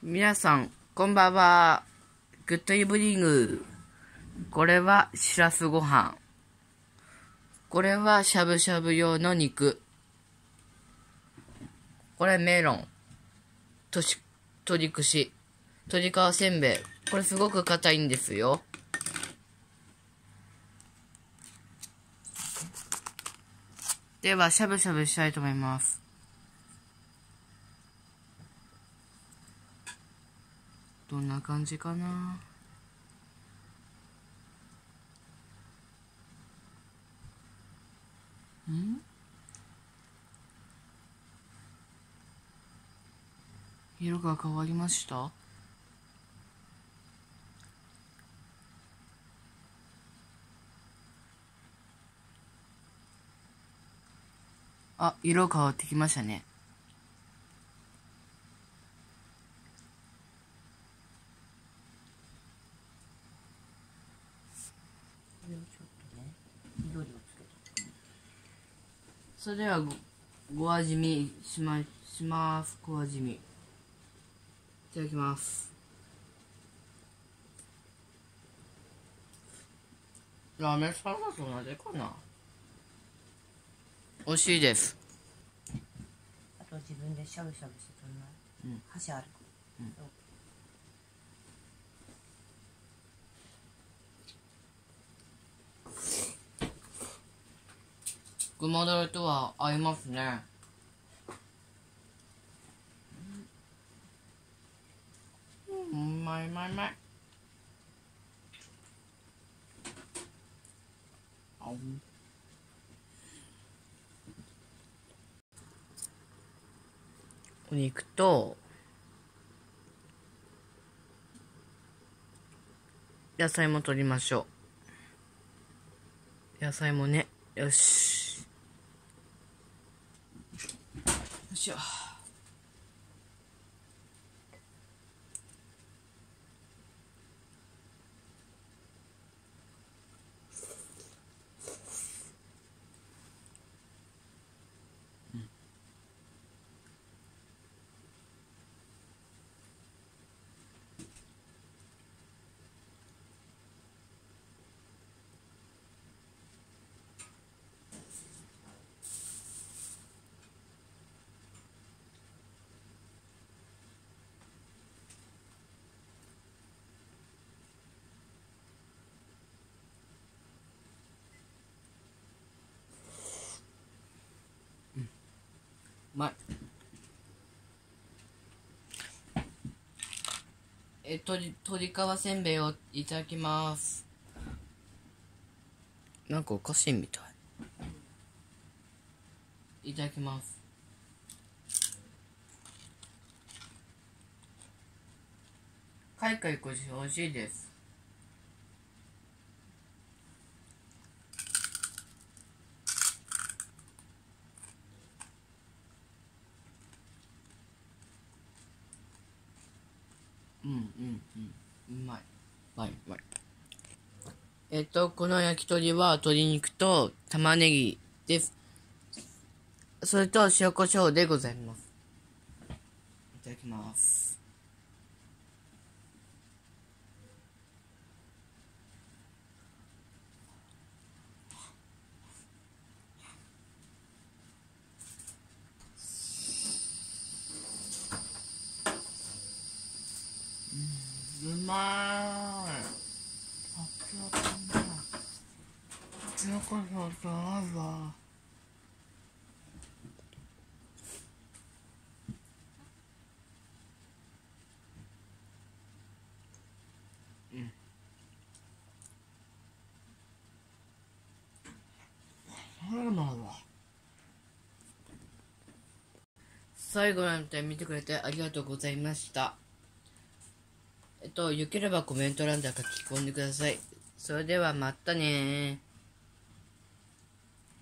皆さん、こんばんは。グッドイブニング。これはしらすご飯。これはしゃぶしゃぶ用の肉。これメロン。とし、鶏串。鶏皮せんべい。これすごく硬いんですよ。では、しゃぶしゃぶしたいと思います。どんな感じかな？ん？色が変わりました？あ、色変わってきましたね。これをちょっとね緑をつけてそれではご、ご味見しま、します。ご味見。いただきます。ラーメンサラダと同じかな美味しいです。あと自分でしゃぶしゃぶしてそんな、うん箸あるうんそうごまだれとは合いますね。うん、うまいうまいうまい。あうお肉と野菜も取りましょう野菜もねよしよまい。え鶏鶏皮せんべいをいただきます。なんかおかしいみたい。いただきます。カイカイこし美味しいですうんうんうんうまい。うまい。うまい。えっとこの焼き鳥は鶏肉と玉ねぎです。それと塩コショウでございます。いただきますうまーいあっちはこんな塩コショウと合うわそうなんわ最後まで見てくれてありがとうございました。えっと、よければコメント欄で書き込んでください。それではまたね